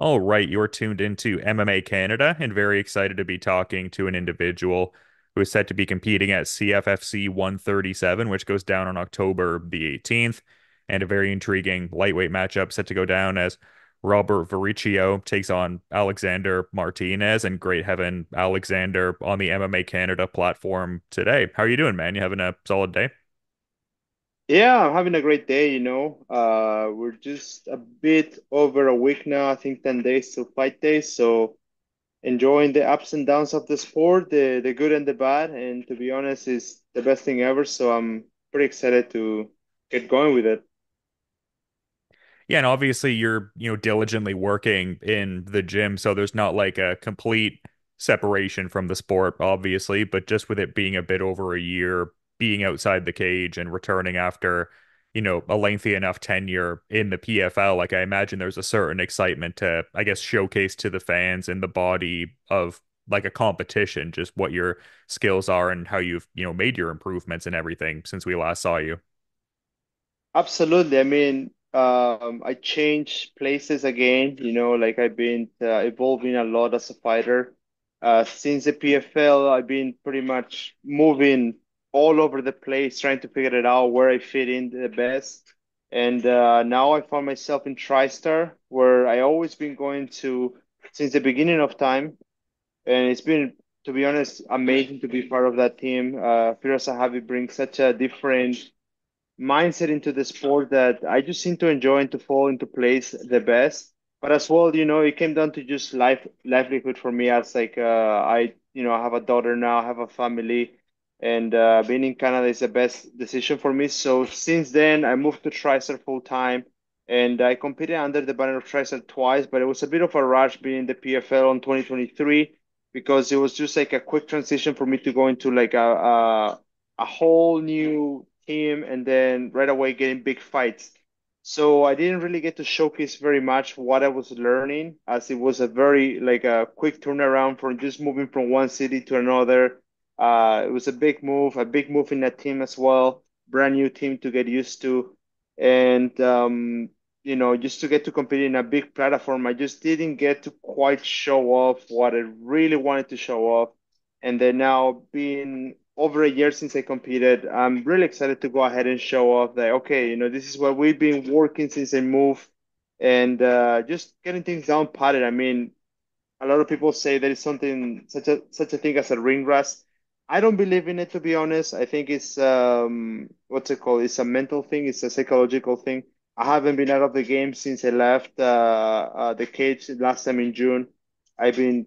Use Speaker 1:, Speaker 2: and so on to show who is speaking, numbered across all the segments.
Speaker 1: All right, you're tuned into MMA Canada and very excited to be talking to an individual who is set to be competing at CFFC 137, which goes down on October the 18th, and a very intriguing lightweight matchup set to go down as Robert Varricchio takes on Alexander Martinez and great heaven Alexander on the MMA Canada platform today. How are you doing, man? You having a solid day?
Speaker 2: Yeah, I'm having a great day, you know. Uh, we're just a bit over a week now, I think 10 days till fight days. So enjoying the ups and downs of the sport, the the good and the bad. And to be honest, it's the best thing ever. So I'm pretty excited to get going with it.
Speaker 1: Yeah, and obviously you're, you know, diligently working in the gym, so there's not like a complete separation from the sport, obviously, but just with it being a bit over a year, being outside the cage and returning after, you know, a lengthy enough tenure in the PFL, like I imagine there's a certain excitement to, I guess, showcase to the fans and the body of like a competition, just what your skills are and how you've, you know, made your improvements and everything since we last saw you.
Speaker 2: Absolutely. I mean, um, I changed places again, you know, like I've been uh, evolving a lot as a fighter. Uh, since the PFL, I've been pretty much moving all over the place, trying to figure it out where I fit in the best. And uh, now I found myself in TriStar, where I always been going to since the beginning of time. And it's been, to be honest, amazing to be part of that team. Uh, Firas Zahabi brings such a different mindset into the sport that I just seem to enjoy and to fall into place the best. But as well, you know, it came down to just life livelihood for me as like uh, I, you know, I have a daughter now, I have a family, and uh, being in Canada is the best decision for me. So since then, I moved to TriStar full time, and I competed under the banner of TriStar twice, but it was a bit of a rush being in the PFL in 2023 because it was just like a quick transition for me to go into like a, a a whole new team and then right away getting big fights. So I didn't really get to showcase very much what I was learning as it was a very like a quick turnaround from just moving from one city to another. Uh, it was a big move, a big move in that team as well, brand new team to get used to. And um, you know, just to get to compete in a big platform, I just didn't get to quite show off what I really wanted to show off. And then now being over a year since I competed, I'm really excited to go ahead and show off that, okay, you know, this is what we've been working since I moved and uh, just getting things down patted. I mean, a lot of people say there is something such a such a thing as a ring rust. I don't believe in it to be honest. I think it's um what's it called? It's a mental thing. It's a psychological thing. I haven't been out of the game since I left uh, uh, the cage last time in June. I've been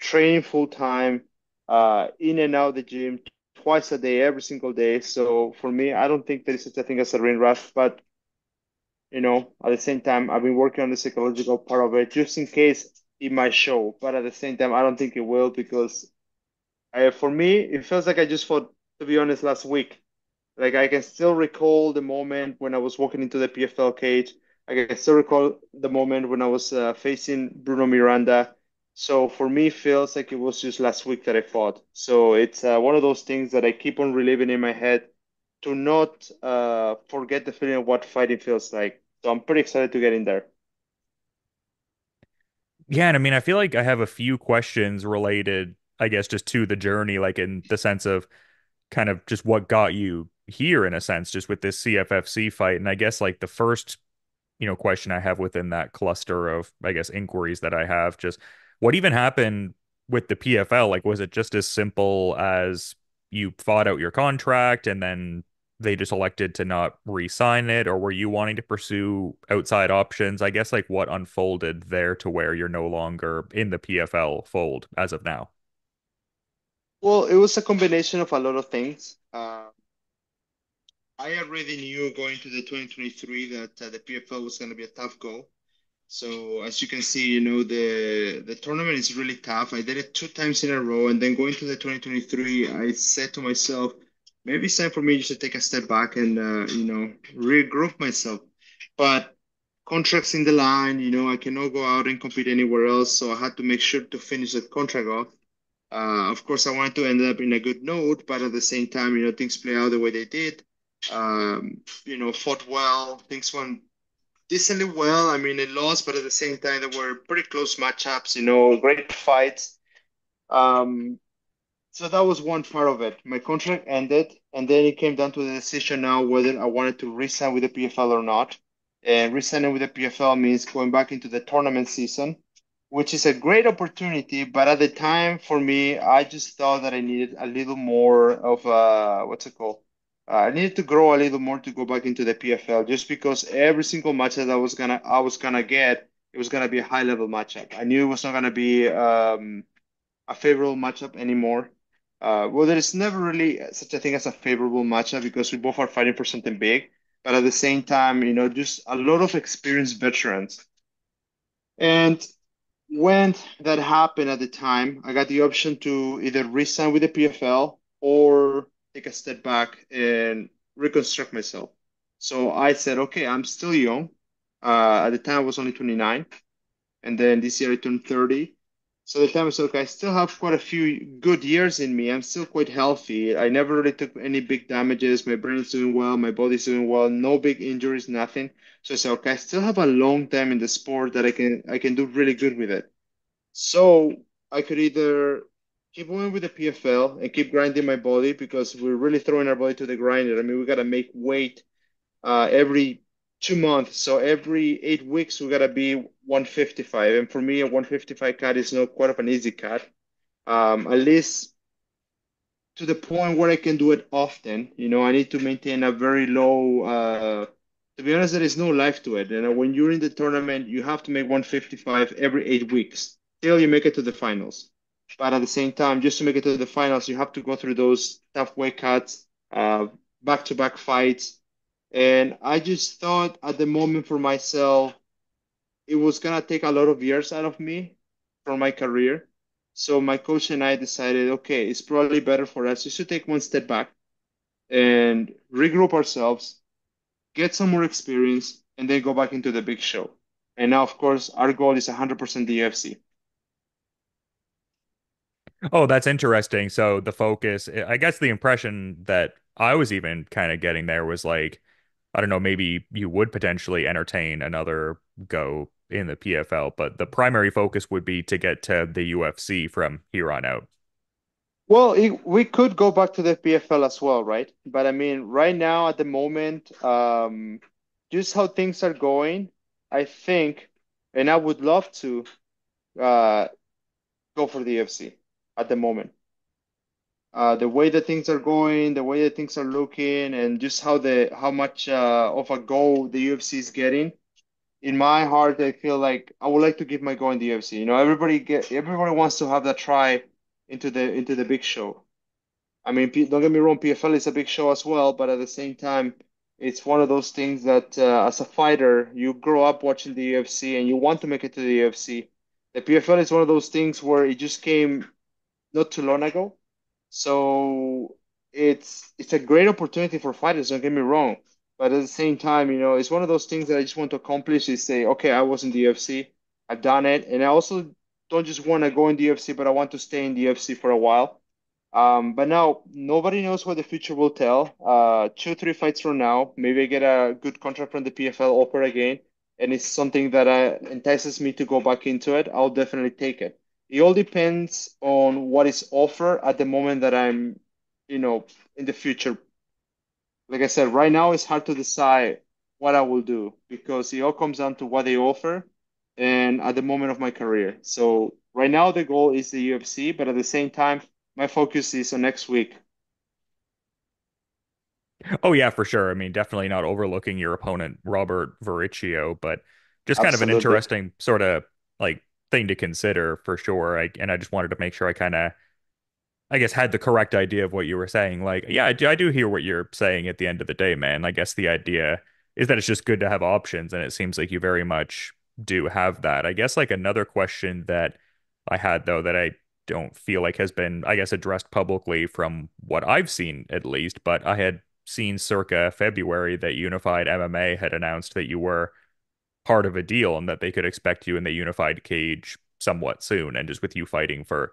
Speaker 2: training full time, uh, in and out of the gym twice a day, every single day. So for me, I don't think there is such a thing as a ring rust. But you know, at the same time, I've been working on the psychological part of it just in case it might show. But at the same time, I don't think it will because I, for me, it feels like I just fought, to be honest, last week. Like I can still recall the moment when I was walking into the PFL cage. I can still recall the moment when I was uh, facing Bruno Miranda. So for me, it feels like it was just last week that I fought. So it's uh, one of those things that I keep on reliving in my head to not uh, forget the feeling of what fighting feels like. So I'm pretty excited to get in there.
Speaker 1: Yeah, and I mean, I feel like I have a few questions related, I guess, just to the journey, like in the sense of kind of just what got you here in a sense, just with this CFFC fight. And I guess like the first, you know, question I have within that cluster of, I guess, inquiries that I have, just what even happened with the PFL? Like, was it just as simple as you fought out your contract and then they just elected to not re-sign it, or were you wanting to pursue outside options? I guess like what unfolded there to where you're no longer in the PFL fold as of now.
Speaker 2: Well, it was a combination of a lot of things. Uh, I already knew going to the 2023 that uh, the PFL was going to be a tough goal. So as you can see, you know, the the tournament is really tough. I did it two times in a row, and then going to the 2023, I said to myself, maybe it's time for me just to take a step back and uh, you know, regroup myself. But contracts in the line, you know, I cannot go out and compete anywhere else, so I had to make sure to finish the contract off. Uh, of course, I wanted to end up in a good note, but at the same time, you know, things play out the way they did. Um, you know, fought well, things went decently well. I mean, it lost, but at the same time, there were pretty close matchups, you know, great fights. Um, so that was one part of it. My contract ended, and then it came down to the decision now whether I wanted to resign with the PFL or not. And resigning with the PFL means going back into the tournament season, which is a great opportunity. But at the time, for me, I just thought that I needed a little more of uh, what's it called? Uh, I needed to grow a little more to go back into the PFL, just because every single match that I was gonna I was gonna get, it was gonna be a high level matchup. I knew it was not gonna be um, a favorable matchup anymore. Uh, well, there is never really such a thing as a favorable matchup because we both are fighting for something big, but at the same time, you know, just a lot of experienced veterans. And when that happened at the time, I got the option to either resign with the PFL or take a step back and reconstruct myself. So I said, okay, I'm still young. Uh, at the time, I was only 29, and then this year I turned 30. So the time is okay. I still have quite a few good years in me. I'm still quite healthy. I never really took any big damages. My brain's doing well. My body's doing well. No big injuries, nothing. So I said, okay, I still have a long time in the sport that I can I can do really good with it. So I could either keep going with the PFL and keep grinding my body because we're really throwing our body to the grinder. I mean, we got to make weight uh, every two months. So every eight weeks, we gotta be 155. And for me, a 155 cut is not quite of an easy cut. Um, at least to the point where I can do it often. You know, I need to maintain a very low. Uh, to be honest, there is no life to it. You know, when you're in the tournament, you have to make 155 every eight weeks till you make it to the finals. But at the same time, just to make it to the finals, you have to go through those tough weight cuts, uh, back-to-back fights and I just thought at the moment for myself, it was gonna take a lot of years out of me for my career. So my coach and I decided, okay, it's probably better for us just to take one step back and regroup ourselves, get some more experience, and then go back into the big show. And now, of course, our goal is 100% the UFC.
Speaker 1: Oh, that's interesting. So the focus, I guess the impression that I was even kind of getting there was like, I don't know, maybe you would potentially entertain another go in the PFL, but the primary focus would be to get to the UFC from here on out.
Speaker 2: Well, it, we could go back to the PFL as well, right? But I mean, right now at the moment, um, just how things are going, I think, and I would love to uh, go for the UFC at the moment. Uh, the way that things are going, the way that things are looking, and just how the how much uh, of a go the UFC is getting. In my heart, I feel like I would like to give my go in the UFC. You know, everybody get everybody wants to have that try into the into the big show. I mean, don't get me wrong, PFL is a big show as well, but at the same time, it's one of those things that uh, as a fighter, you grow up watching the UFC and you want to make it to the UFC. The PFL is one of those things where it just came not too long ago so it's it's a great opportunity for fighters, don't get me wrong. But at the same time, you know, it's one of those things that I just want to accomplish is say, okay, I was in the UFC, I've done it, and I also don't just want to go in the UFC, but I want to stay in the UFC for a while. Um, but now nobody knows what the future will tell. Uh, two, three fights from now, maybe I get a good contract from the PFL offer again, and it's something that uh, entices me to go back into it. I'll definitely take it. It all depends on what is offered at the moment that I'm, you know, in the future. Like I said, right now it's hard to decide what I will do because it all comes down to what they offer and at the moment of my career. So right now the goal is the UFC, but at the same time, my focus is on next week.
Speaker 1: Oh yeah, for sure. I mean, definitely not overlooking your opponent, Robert Varricchio, but just kind of an interesting sort of like thing to consider for sure. I, and I just wanted to make sure I kind of I guess had the correct idea of what you were saying. Like, yeah, I do, I do hear what you're saying at the end of the day, man. I guess the idea is that it's just good to have options, and it seems like you very much do have that. I guess like another question that I had though that I don't feel like has been, I guess, addressed publicly from what I've seen at least, but I had seen circa February that Unified MMA had announced that you were part of a deal and that they could expect you in the Unified cage somewhat soon, and just with you fighting for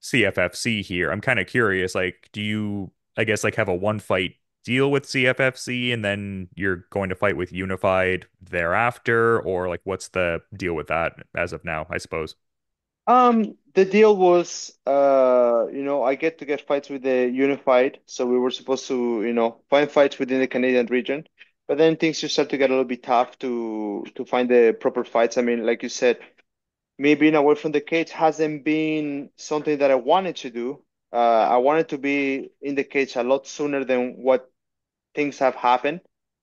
Speaker 1: CFFC here. I'm kind of curious, like, do you, I guess, like have a one fight deal with CFFC and then you're going to fight with Unified thereafter, or like what's the deal with that as of now, I suppose?
Speaker 2: Um, the deal was, uh, you know, I get to get fights with the Unified, so we were supposed to, you know, find fights within the Canadian region. But then things just start to get a little bit tough to to find the proper fights. I mean, like you said, me being away from the cage hasn't been something that I wanted to do. Uh, I wanted to be in the cage a lot sooner than what things have happened,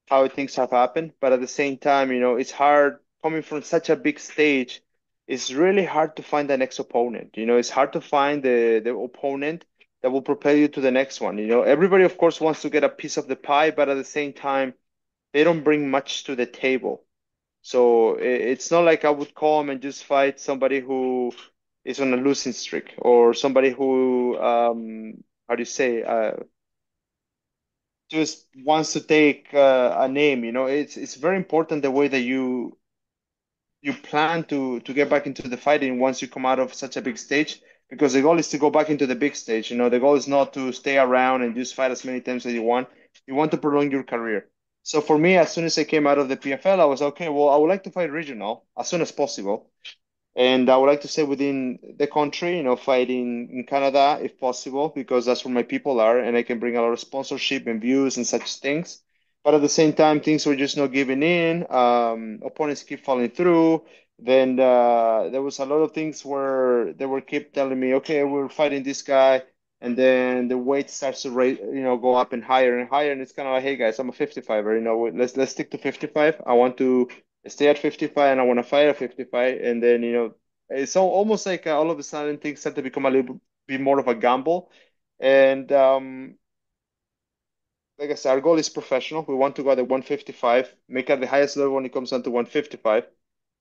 Speaker 2: how things have happened. But at the same time, you know, it's hard coming from such a big stage. It's really hard to find the next opponent. You know, it's hard to find the the opponent that will propel you to the next one. You know, everybody, of course, wants to get a piece of the pie, but at the same time, they don't bring much to the table. So it's not like I would come and just fight somebody who is on a losing streak or somebody who, um, how do you say, uh, just wants to take uh, a name. You know, it's it's very important the way that you you plan to to get back into the fighting once you come out of such a big stage because the goal is to go back into the big stage. You know, the goal is not to stay around and just fight as many times as you want. You want to prolong your career. So for me, as soon as I came out of the PFL, I was okay. Well, I would like to fight regional as soon as possible. And I would like to stay within the country, you know, fighting in Canada if possible, because that's where my people are, and I can bring a lot of sponsorship and views and such things. But at the same time, things were just not giving in. Um, opponents keep falling through. Then uh, there was a lot of things where they were keep telling me, okay, we're fighting this guy, and then the weight starts to rate, you know, go up and higher and higher, and it's kind of like, hey guys, I'm a 55er, you know, let's let's stick to 55. I want to stay at 55 and I want to fight at 55. And then, you know, it's almost like uh, all of a sudden things start to become a little bit more of a gamble. And um, like I said, our goal is professional. We want to go at the 155, make it the highest level when it comes down to 155.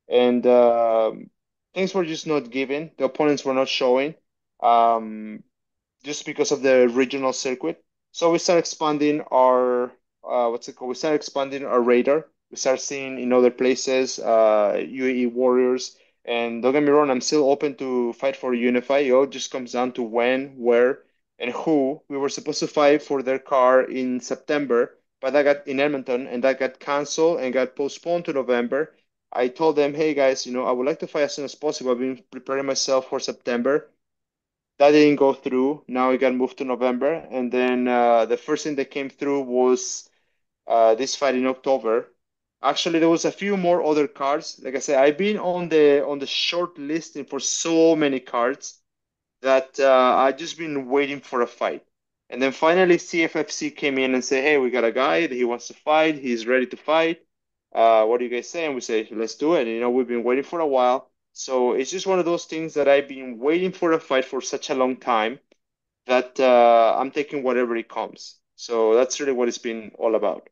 Speaker 2: And um, things were just not given. The opponents were not showing um, just because of the regional circuit. So we start expanding our, uh, what's it called? We start expanding our radar we start seeing in other places uh, UAE warriors. And don't get me wrong, I'm still open to fight for Unify. It all just comes down to when, where, and who. We were supposed to fight for their car in September, but that got in Edmonton, and that got canceled and got postponed to November. I told them, hey guys, you know, I would like to fight as soon as possible. I've been preparing myself for September. That didn't go through. Now it got moved to November. And then uh, the first thing that came through was uh, this fight in October Actually, there was a few more other cards. Like I said, I've been on the on the short listing for so many cards that uh, I just been waiting for a fight. And then finally, CFFC came in and said, "Hey, we got a guy. That he wants to fight. He's ready to fight. Uh, what do you guys say?" And we say, "Let's do it." And, you know, we've been waiting for a while. So it's just one of those things that I've been waiting for a fight for such a long time that uh, I'm taking whatever it comes. So that's really what it's been all about.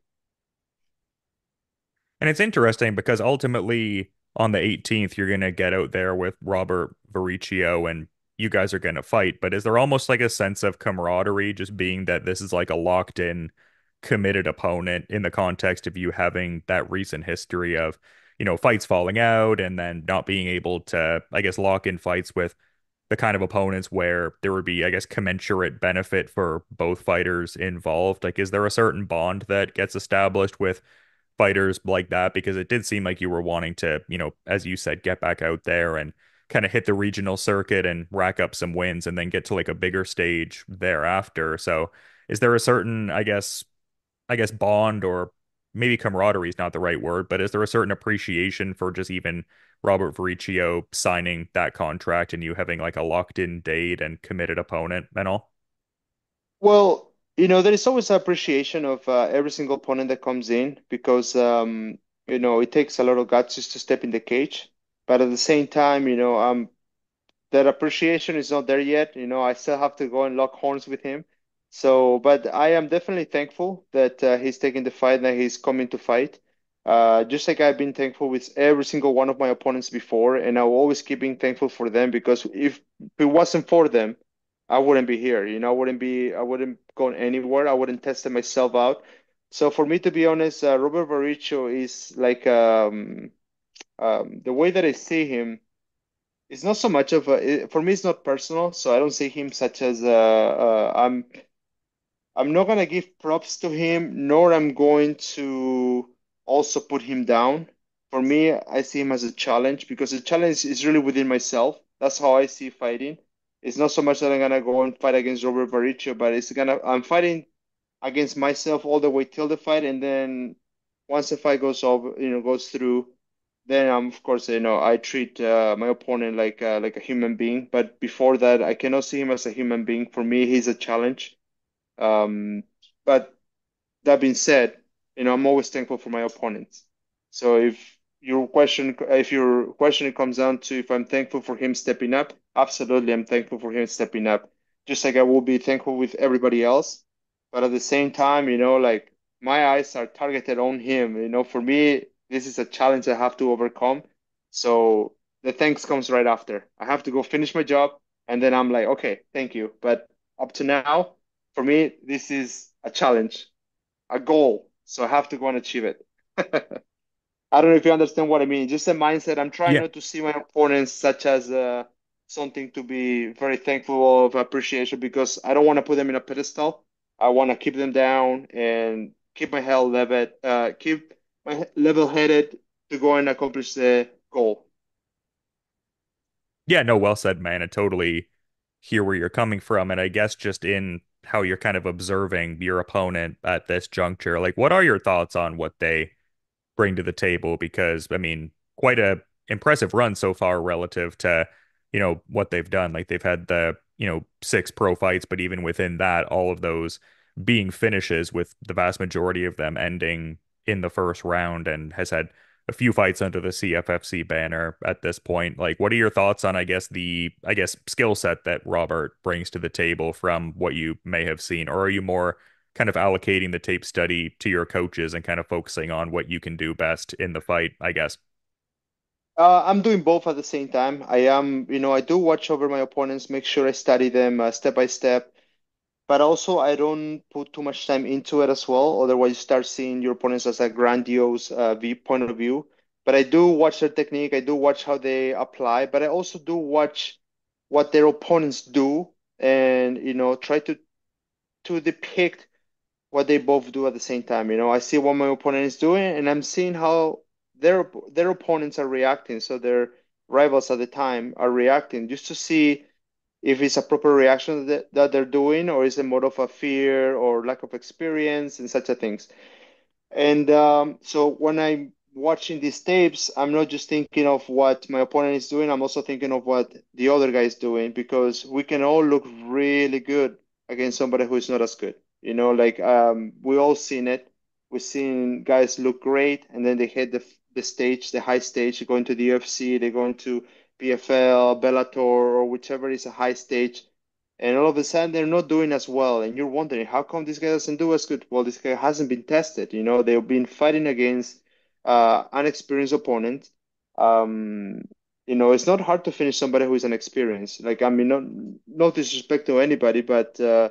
Speaker 1: And it's interesting because ultimately on the 18th, you're going to get out there with Robert Varricchio and you guys are going to fight. But is there almost like a sense of camaraderie just being that this is like a locked in, committed opponent in the context of you having that recent history of, you know, fights falling out and then not being able to, I guess, lock in fights with the kind of opponents where there would be, I guess, commensurate benefit for both fighters involved? Like, is there a certain bond that gets established with fighters like that because it did seem like you were wanting to, you know, as you said, get back out there and kind of hit the regional circuit and rack up some wins and then get to like a bigger stage thereafter. So is there a certain, I guess, I guess bond or maybe camaraderie is not the right word, but is there a certain appreciation for just even Robert Varricchio signing that contract and you having like a locked in date and committed opponent and all?
Speaker 2: Well, you know, there is always appreciation of uh, every single opponent that comes in because, um, you know, it takes a lot of guts just to step in the cage. But at the same time, you know, um, that appreciation is not there yet. You know, I still have to go and lock horns with him. So, but I am definitely thankful that uh, he's taking the fight and that he's coming to fight. Uh, just like I've been thankful with every single one of my opponents before, and I will always keep being thankful for them because if it wasn't for them, I wouldn't be here. You know, I wouldn't be, I wouldn't go anywhere. I wouldn't test myself out. So for me, to be honest, uh, Robert Varricchio is like um, um, the way that I see him It's not so much of a, for me, it's not personal. So I don't see him such as uh, uh, I'm I'm not gonna give props to him, nor I'm going to also put him down. For me, I see him as a challenge because the challenge is really within myself. That's how I see fighting. It's not so much that I'm gonna go and fight against Robert Varricchio, but it's gonna I'm fighting against myself all the way till the fight, and then once the fight goes over, you know, goes through, then I'm of course, you know, I treat uh, my opponent like uh, like a human being. But before that, I cannot see him as a human being. For me, he's a challenge. Um, but that being said, you know, I'm always thankful for my opponents. So if your question, if your question comes down to if I'm thankful for him stepping up, absolutely, I'm thankful for him stepping up. Just like I will be thankful with everybody else. But at the same time, you know, like my eyes are targeted on him. You know, for me, this is a challenge I have to overcome. So the thanks comes right after. I have to go finish my job, and then I'm like, okay, thank you. But up to now, for me, this is a challenge a goal, so I have to go and achieve it. I don't know if you understand what I mean. Just a mindset. I'm trying
Speaker 1: Yeah.
Speaker 2: not to see my opponents such as uh, something to be very thankful of, appreciation, because I don't want to put them in a pedestal. I want to keep them down and keep my head level, uh, keep my level headed to go and accomplish the goal.
Speaker 1: Yeah, no, well said, man. I totally hear where you're coming from. And I guess just in how you're kind of observing your opponent at this juncture, like what are your thoughts on what they bring to the table? Because I mean, quite a impressive run so far relative to, you know, what they've done. Like they've had the, you know, six pro fights, but even within that, all of those being finishes with the vast majority of them ending in the first round and has had a few fights under the CFFC banner at this point. Like, what are your thoughts on, I guess, the, I guess, skill set that Robert brings to the table from what you may have seen? Or are you more kind of allocating the tape study to your coaches and kind of focusing on what you can do best in the fight, I guess?
Speaker 2: Uh, I'm doing both at the same time. I am, you know, I do watch over my opponents, make sure I study them uh, step by step. But also, I don't put too much time into it as well. Otherwise, you start seeing your opponents as a grandiose uh, point of view. But I do watch their technique. I do watch how they apply. But I also do watch what their opponents do, and you know, try to to depict what they both do at the same time. You know, I see what my opponent is doing, and I'm seeing how their their opponents are reacting. So their rivals at the time are reacting, just to see if it's a proper reaction that, that they're doing or is it more of a fear or lack of experience and such a things. And um, so when I'm watching these tapes, I'm not just thinking of what my opponent is doing, I'm also thinking of what the other guy is doing because we can all look really good against somebody who is not as good. You know, like um, we all seen it. We've seen guys look great and then they hit the the stage, the high stage, they go into the UFC, they go into PFL, Bellator, or whichever is a high stage and all of a sudden they're not doing as well and you're wondering how come this guy doesn't do as good? Well this guy hasn't been tested you know they've been fighting against uh unexperienced opponents um you know it's not hard to finish somebody who is inexperienced. Like i mean no no disrespect to anybody but uh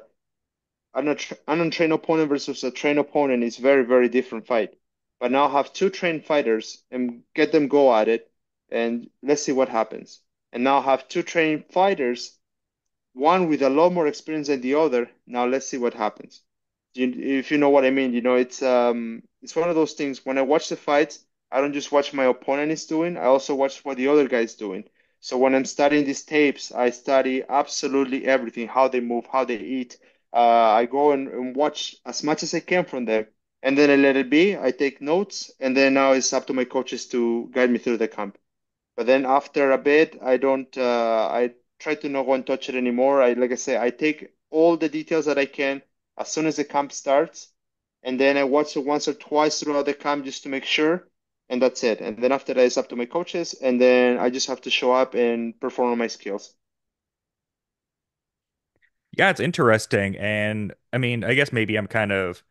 Speaker 2: an, an untrained opponent versus a trained opponent is very very different fight. But now have two trained fighters and get them go at it and let's see what happens and now I have two trained fighters one with a lot more experience than the other. Now let's see what happens. You, if you know what I mean, you know it's um it's one of those things. When I watch the fights, I don't just watch my opponent is doing. I also watch what the other guy is doing. So when I'm studying these tapes, I study absolutely everything: how they move, how they eat. Uh, I go and, and watch as much as I can from them, and then I let it be. I take notes, and then now it's up to my coaches to guide me through the camp. But then after a bit, I don't, uh, I try to not go and touch it anymore. I, like I say, I take all the details that I can as soon as the camp starts, and then I watch it once or twice throughout the camp just to make sure, and that's it. And then after that, it's up to my coaches, and then I just have to show up and perform my skills.
Speaker 1: Yeah, it's interesting. And I mean, I guess maybe I'm kind of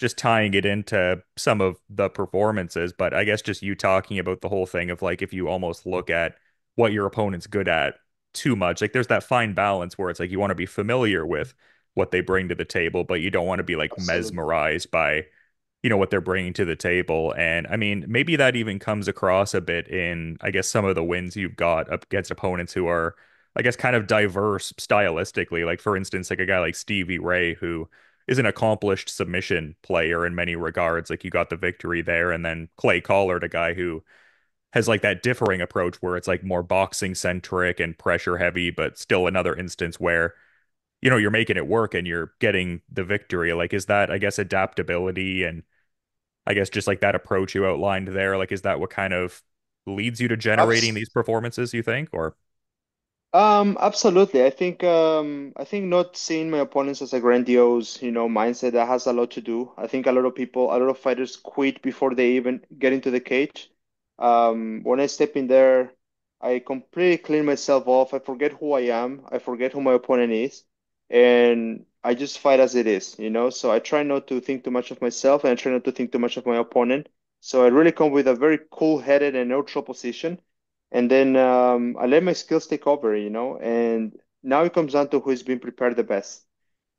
Speaker 1: just tying it into some of the performances, but I guess just you talking about the whole thing of like if you almost look at what your opponent's good at too much, like there's that fine balance where it's like you want to be familiar with what they bring to the table, but you don't want to be like
Speaker 2: Absolutely.
Speaker 1: mesmerized by, you know, what they're bringing to the table. And I mean, maybe that even comes across a bit in, I guess, some of the wins you've got up against opponents who are, I guess, kind of diverse stylistically. Like, for instance, like a guy like Stevie Ray, who is an accomplished submission player in many regards. Like you got the victory there, and then Clay Collard, a guy who has like that differing approach where it's like more boxing centric and pressure heavy, but still another instance where you know you're making it work and you're getting the victory. Like is that I guess adaptability and I guess just like that approach you outlined there, like is that what kind of leads you to generating these performances, you think? Or
Speaker 2: Um, absolutely. I think um, I think not seeing my opponents as a grandiose, you know, mindset that has a lot to do. I think a lot of people, a lot of fighters quit before they even get into the cage. Um, when I step in there, I completely clean myself off. I forget who I am. I forget who my opponent is, and I just fight as it is, you know. So I try not to think too much of myself, and I try not to think too much of my opponent. So I really come with a very cool-headed and neutral position and then um, I let my skills take over, you know. And now it comes down to who's been prepared the best.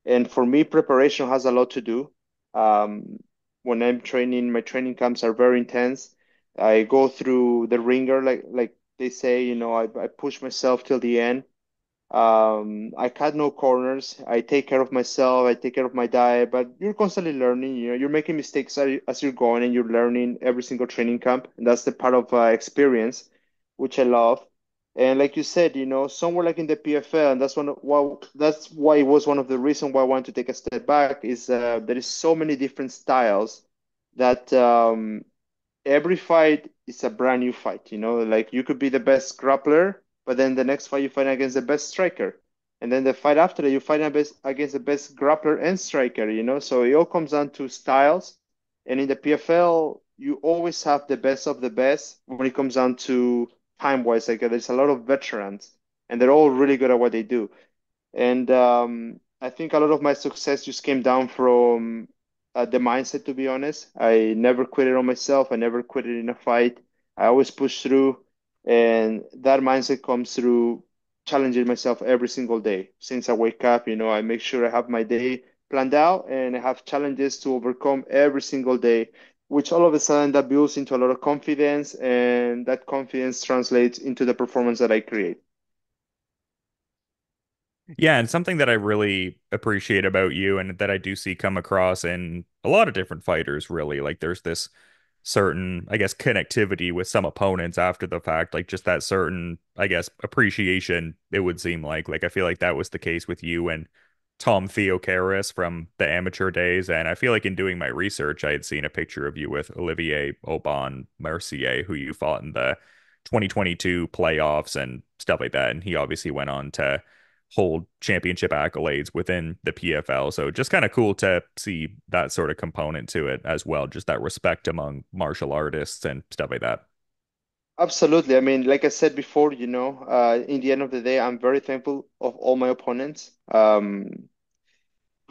Speaker 2: And for me, preparation has a lot to do. Um, when I'm training, my training camps are very intense. I go through the ringer, like like they say, you know, I, I push myself till the end. Um, I cut no corners. I take care of myself. I take care of my diet, but you're constantly learning. You know, you're making mistakes as you're going, and you're learning every single training camp, and that's the part of uh, experience, which I love. And like you said, you know, somewhere like in the PFL, and that's one of, why that's why it was one of the reasons why I wanted to take a step back is uh, there is so many different styles that um, every fight is a brand new fight. You know, like you could be the best grappler, but then the next fight you fight against the best striker, and then the fight after that you fight against the best grappler and striker. You know, so it all comes down to styles. And in the PFL, you always have the best of the best when it comes down to time wise. Like there's a lot of veterans, and they're all really good at what they do. And um, I think a lot of my success just came down from uh, the mindset, to be honest. I never quit it on myself. I never quit it in a fight. I always push through. And that mindset comes through challenging myself every single day. Since I wake up, you know, I make sure I have my day planned out and I have challenges to overcome every single day, which all of a sudden that builds into a lot of confidence. And that confidence translates into the performance that I create.
Speaker 1: yeah, and something that I really appreciate about you and that I do see come across in a lot of different fighters, really, like there's this certain, I guess, connectivity with some opponents after the fact, like just that certain, I guess, appreciation, it would seem like. Like I feel like that was the case with you and Tom Theocaris from the amateur days. And I feel like in doing my research, I had seen a picture of you with Olivier Aubin Mercier, who you fought in the 2022 playoffs and stuff like that. And he obviously went on to hold championship accolades within the PFL. So just kind of cool to see that sort of component to it as well, just that respect among martial artists and stuff like that.
Speaker 2: Absolutely. I mean, like I said before, you know, uh, in the end of the day, I'm very thankful of all my opponents. Um,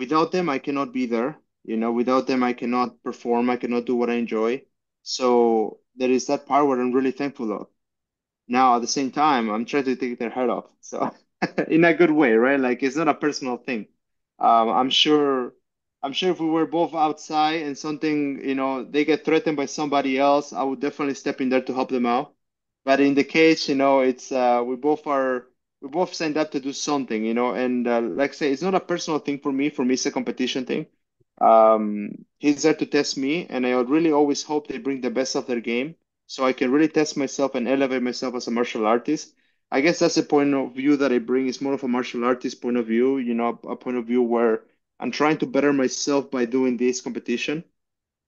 Speaker 2: without them, I cannot be there. You know, without them, I cannot perform. I cannot do what I enjoy. So there is that part where I'm really thankful of. Now, at the same time, I'm trying to take their head off. So in a good way, right? Like it's not a personal thing. Um, I'm sure, I'm sure if we were both outside and something, you know, they get threatened by somebody else, I would definitely step in there to help them out. But in the case, you know, it's uh, we both are we both signed up to do something, you know, and uh, like I say, it's not a personal thing for me. For me, it's a competition thing. Um, he's there to test me, and I really always hope they bring the best of their game, so I can really test myself and elevate myself as a martial artist. I guess that's the point of view that I bring. Is more of a martial artist point of view, you know, a point of view where I'm trying to better myself by doing this competition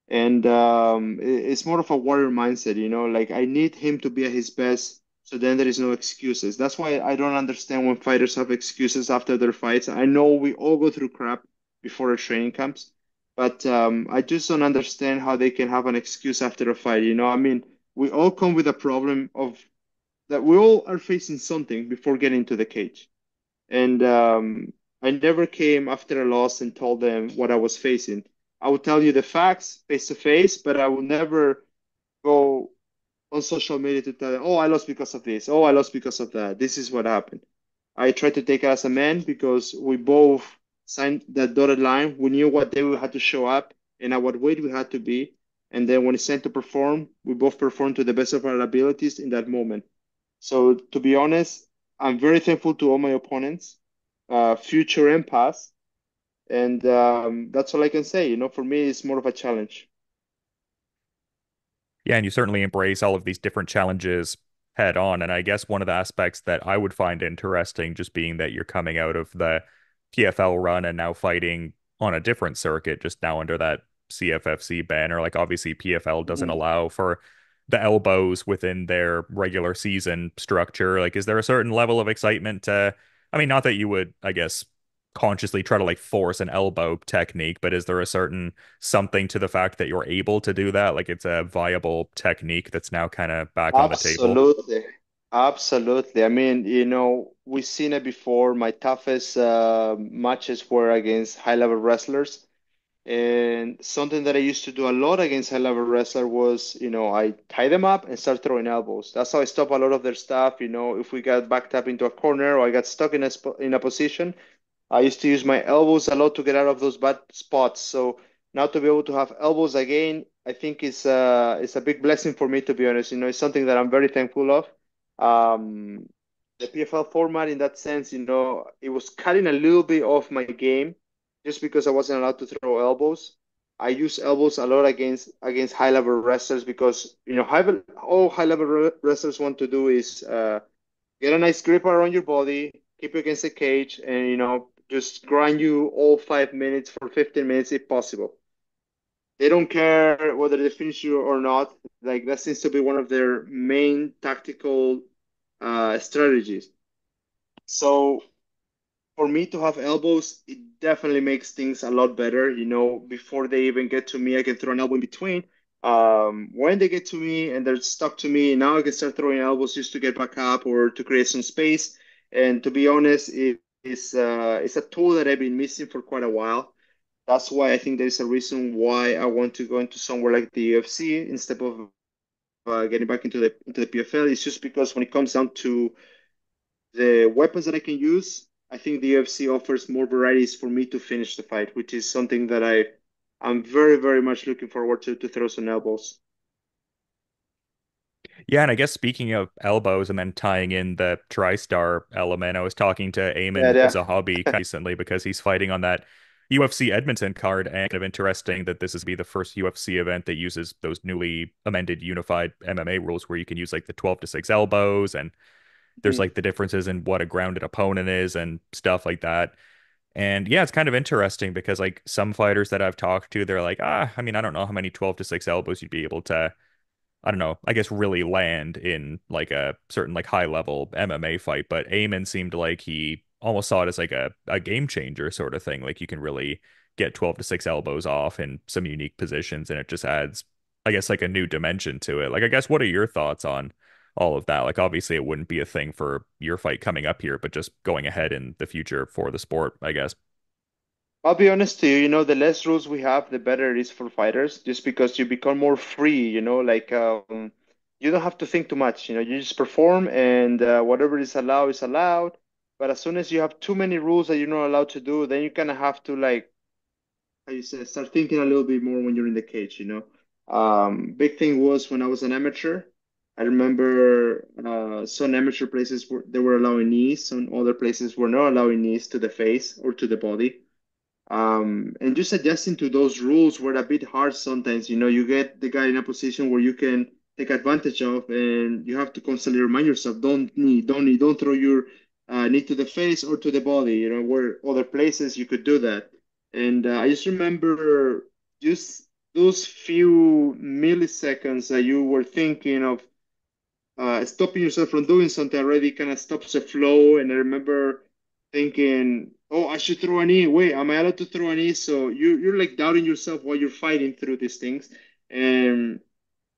Speaker 2: and um, it- it's more of a warrior mindset, you know. Like I need him to be at his best, so then there is no excuses. That's why I don't understand when fighters have excuses after their fights. I know we all go through crap before our training camps, but um, I just don't understand how they can have an excuse after a fight. You know, I mean, we all come with a problem of that we all are facing something before getting to the cage. And um, I never came after a loss and told them what I was facing. I would tell you the facts face to face, but I will never go on social media to tell them, oh, I lost because of this. Oh, I lost because of that. This is what happened. I tried to take it as a man because we both signed that dotted line. We knew what day we had to show up and at what weight we had to be. And then when it's time to perform, we both performed to the best of our abilities in that moment. So to be honest, I'm very thankful to all my opponents, uh, future and past And um, that's all I can say. You know, for me, it's more of a challenge.
Speaker 1: Yeah, and you certainly embrace all of these different challenges head on. And I guess one of the aspects that I would find interesting, just being that you're coming out of the PFL run and now fighting on a different circuit, just now under that CFFC banner. Like, obviously, PFL doesn't
Speaker 2: Mhm.
Speaker 1: allow for the elbows within their regular season structure. Like, is there a certain level of excitement to, I mean, not that you would, I guess, consciously try to like force an elbow technique, but is there a certain something to the fact that you're able to do that? Like it's a viable technique that's now kind of back on the table.
Speaker 2: Absolutely. Absolutely. I mean, you know, we've seen it before. My toughest uh, matches were against high-level wrestlers. And something that I used to do a lot against high-level wrestler was, you know, I tie them up and start throwing elbows. That's how I stop a lot of their stuff. You know, if we got backed up into a corner or I got stuck in a sp in a position, I used to use my elbows a lot to get out of those bad spots. So now to be able to have elbows again, I think is uh is a big blessing for me to be honest. You know, it's something that I'm very thankful of. Um, the PFL format in that sense, you know, it was cutting a little bit off my game just because I wasn't allowed to throw elbows. I use elbows a lot against against high level wrestlers because you know high all high level wrestlers want to do is uh, get a nice grip around your body, keep you against the cage, and you know just grind you all five minutes for 15 minutes if possible. They don't care whether they finish you or not. Like that seems to be one of their main tactical uh, strategies. So for me to have elbows, it definitely makes things a lot better. You know, before they even get to me, I can throw an elbow in between. Um, when they get to me and they're stuck to me, now I can start throwing elbows just to get back up or to create some space. And to be honest, it is uh, it's a tool that I've been missing for quite a while. That's why I think there's a reason why I want to go into somewhere like the UFC instead of uh, getting back into the into the PFL. It's just because when it comes down to the weapons that I can use, I think the UFC offers more varieties for me to finish the fight, which is something that I I'm very, very much looking forward to to throw some elbows.
Speaker 1: Yeah, and I guess speaking of elbows and then tying in the TriStar element, I was talking to
Speaker 2: Yeah,
Speaker 1: as
Speaker 2: a
Speaker 1: hobby recently because he's fighting on that UFC Edmonton card, and kind of interesting that this is be the first UFC event that uses those newly amended unified MMA rules where you can use like the 12 to 6 elbows and there's
Speaker 2: Mhm.
Speaker 1: like the differences in what a grounded opponent is and stuff like that. And yeah, it's kind of interesting because like some fighters that I've talked to, they're like, ah, I mean, I don't know how many 12 to 6 elbows you'd be able to, I don't know, I guess really land in like a certain like high level MMA fight. But Aiemann seemed like he almost saw it as like a, a game changer sort of thing. Like you can really get 12 to 6 elbows off in some unique positions and it just adds, I guess, like a new dimension to it. Like, I guess, what are your thoughts on all of that? Like, obviously, it wouldn't be a thing for your fight coming up here, but just going ahead in the future for the sport, I guess.
Speaker 2: I'll be honest to you, you know, the less rules we have, the better it is for fighters, just because you become more free, you know, like um, you don't have to think too much, you know, you just perform and uh, whatever is allowed is allowed. But as soon as you have too many rules that you're not allowed to do, then you kind of have to like how you say, start thinking a little bit more when you're in the cage, you know. Um, big thing was when I was an amateur. I remember uh, some amateur places were they were allowing knees, some other places were not allowing knees to the face or to the body. Um, and just adjusting to those rules were a bit hard sometimes. You know, you get the guy in a position where you can take advantage of, and you have to constantly remind yourself, don't knee, don't knee, don't throw your uh, knee to the face or to the body. You know, where other places you could do that. And uh, I just remember just those few milliseconds that you were thinking of uh, stopping yourself from doing something already kind of stops the flow. And I remember thinking, oh, I should throw a knee. Wait, am I allowed to throw a knee? So you, you're like doubting yourself while you're fighting through these things. And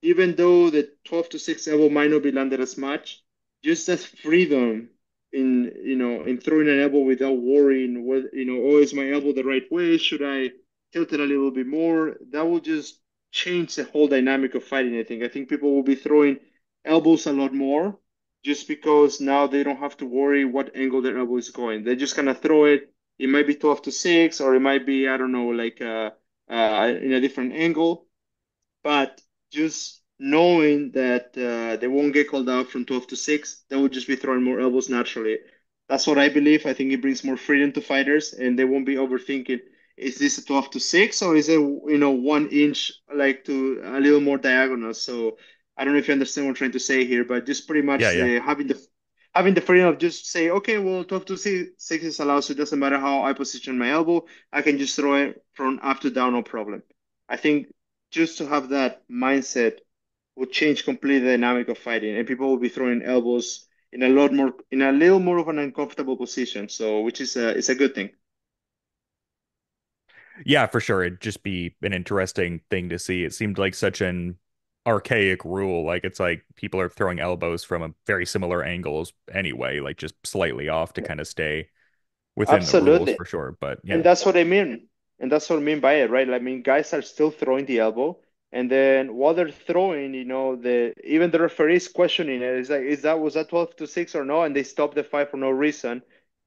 Speaker 2: even though the 12 to 6 elbow might not be landed as much, just that freedom in, you know, in throwing an elbow without worrying, what, you know, oh, is my elbow the right way? Should I tilt it a little bit more? That will just change the whole dynamic of fighting, I think. I think people will be throwing elbows a lot more just because now they don't have to worry what angle their elbow is going. They're just of throw it. It might be 12 to 6, or it might be, I don't know, like uh, uh, in a different angle. But just knowing that uh, they won't get called out from 12 to 6, they will just be throwing more elbows naturally. That's what I believe. I think it brings more freedom to fighters and they won't be overthinking. is this a 12 to 6 or is it, you know, one inch like to a little more diagonal? So I don't know if you understand what I'm trying to say here, but just pretty
Speaker 1: Yeah,
Speaker 2: much
Speaker 1: yeah.
Speaker 2: uh, having the having the freedom of just say, okay, well, 12 to 6, is allowed, so it doesn't matter how I position my elbow. I can just throw it from up to down, no problem. I think just to have that mindset would change completely the dynamic of fighting, and people will be throwing elbows in a lot more, in a little more of an uncomfortable position. So, which is a, it's a good thing.
Speaker 1: Yeah, for sure. It'd just be an interesting thing to see. It seemed like such an archaic rule. Like it's like people are throwing elbows from a very similar angles anyway, like just slightly off to kind of stay within the rules for sure. But
Speaker 2: And
Speaker 1: yeah.
Speaker 2: that's what I mean. And that's what I mean by it, right? I mean, guys are still throwing the elbow, and then while they're throwing, you know, the even the referee is questioning it. Is like, is that was that 12 to 6 or no? And they stop the fight for no reason.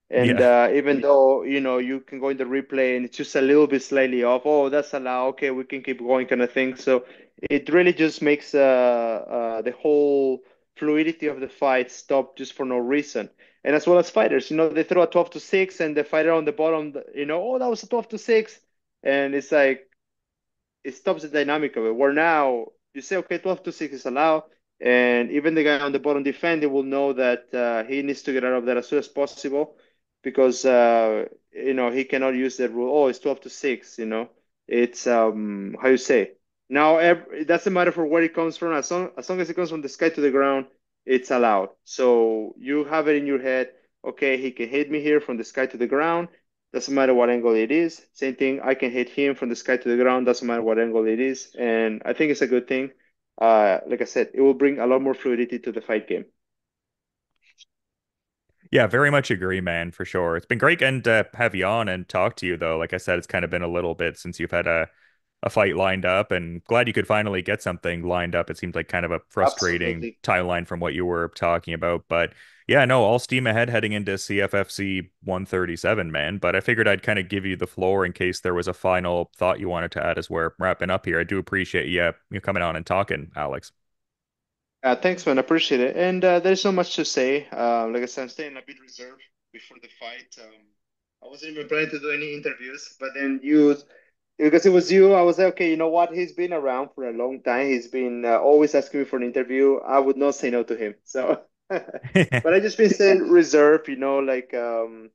Speaker 2: And
Speaker 1: Yeah.
Speaker 2: uh, even though, you know, you can go in the replay and it's just a little bit slightly off, oh, that's allowed. Okay, we can keep going, kind of thing. So it really just makes uh, uh, the whole fluidity of the fight stop just for no reason. And as well as fighters, you know, they throw a 12 to 6 and the fighter on the bottom, you know, oh, that was a 12 to 6. And it's like, it stops the dynamic of it. Where now you say, okay, 12 to 6 is allowed. And even the guy on the bottom defending will know that uh, he needs to get out of that as soon as possible because, uh, you know, he cannot use that rule, oh, it's 12 to 6, you know. It's, um, how you say, now every, it doesn't matter for where it comes from. As long, as long as it comes from the sky to the ground, it's allowed. So you have it in your head, okay, he can hit me here from the sky to the ground doesn't matter what angle it is. Same thing, I can hit him from the sky to the ground. Doesn't matter what angle it is. And I think it's a good thing. Uh, like I said, it will bring a lot more fluidity to the fight game.
Speaker 1: Yeah, very much agree, man, for sure. It's been great and to have you on and talk to you, though. Like I said, it's kind of been a little bit since you've had a, a fight lined up, and glad you could finally get something lined up. It seemed like kind of a frustrating
Speaker 2: Absolutely.
Speaker 1: timeline from what you were talking about. But yeah, no, all steam ahead heading into CFFC 137, man. But I figured I'd kind of give you the floor in case there was a final thought you wanted to add as we're wrapping up here. I do appreciate you, uh, you coming on and talking, Alex.
Speaker 2: Uh, thanks, man. I appreciate it. And uh, there's so much to say. Uh, like I said, I'm staying a bit reserved before the fight. Um, I wasn't even planning to do any interviews, but then you, because it was you, I was like, okay, you know what? He's been around for a long time. He's been uh, always asking me for an interview. I would not say no to him. So, but I just been staying reserved, you know, like um,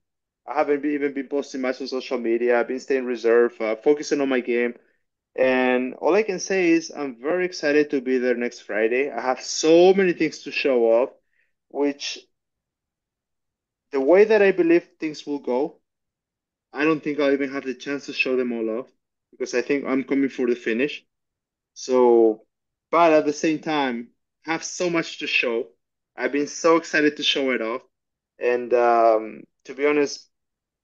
Speaker 2: I haven't even been posting much on social media. I've been staying reserved, uh, focusing on my game. And all I can say is I'm very excited to be there next Friday. I have so many things to show off, which the way that I believe things will go, I don't think I'll even have the chance to show them all off because I think I'm coming for the finish. So, but at the same time, I have so much to show. I've been so excited to show it off. And um, to be honest,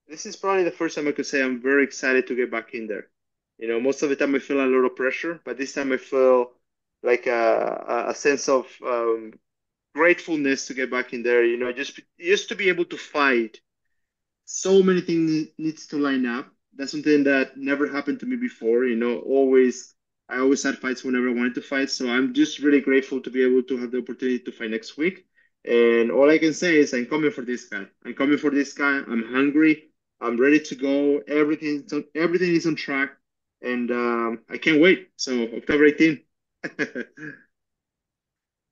Speaker 2: this is probably the first time I could say I'm very excited to get back in there. You know, most of the time I feel a lot of pressure, but this time I feel like a, a sense of um, gratefulness to get back in there. You know, just just to be able to fight. So many things needs to line up. That's something that never happened to me before. You know, always I always had fights whenever I wanted to fight. So I'm just really grateful to be able to have the opportunity to fight next week. And all I can say is I'm coming for this guy. I'm coming for this guy. I'm hungry. I'm ready to go. Everything's on, everything is on track, and um, I can't wait. So October 18th.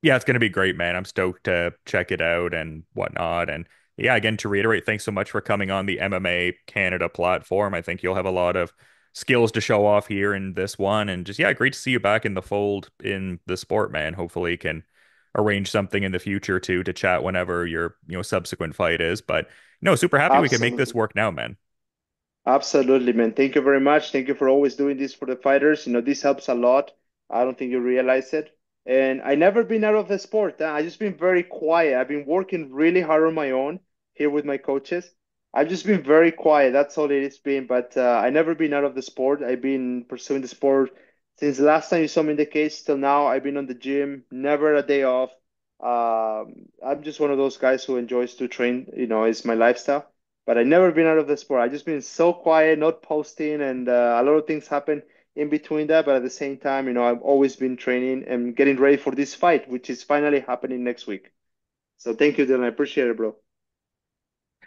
Speaker 1: Yeah, it's going to be great, man. I'm stoked to check it out and whatnot. And yeah, again, to reiterate, thanks so much for coming on the MMA Canada platform. I think you'll have a lot of skills to show off here in this one. And just, yeah, great to see you back in the fold in the sport, man. Hopefully, you can arrange something in the future too to chat whenever your, you know, subsequent fight is. But no, super happy we can make this work now, man.
Speaker 2: Absolutely, man. Thank you very much. Thank you for always doing this for the fighters. You know, this helps a lot. I don't think you realize it. And I never been out of the sport. huh? I just been very quiet. I've been working really hard on my own here with my coaches. I've just been very quiet. That's all it has been. But uh, I never been out of the sport. I've been pursuing the sport since the last time you saw me in the cage till now. I've been on the gym, never a day off. Um, I'm just one of those guys who enjoys to train. You know, it's my lifestyle but I've never been out of the sport. I just been so quiet, not posting, and uh, a lot of things happen in between that. But at the same time, you know, I've always been training and getting ready for this fight, which is finally happening next week. So thank you, Dylan. I appreciate it, bro.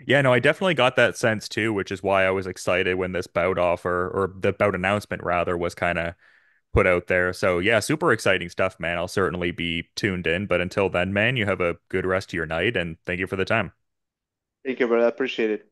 Speaker 1: Yeah, no, I definitely got that sense too, which is why I was excited when this bout offer or the bout announcement rather was kind of put out there. So yeah, super exciting stuff, man. I'll certainly be tuned in. But until then, man, you have a good rest of your night and thank you for the time.
Speaker 2: Thank you, brother. I appreciate it.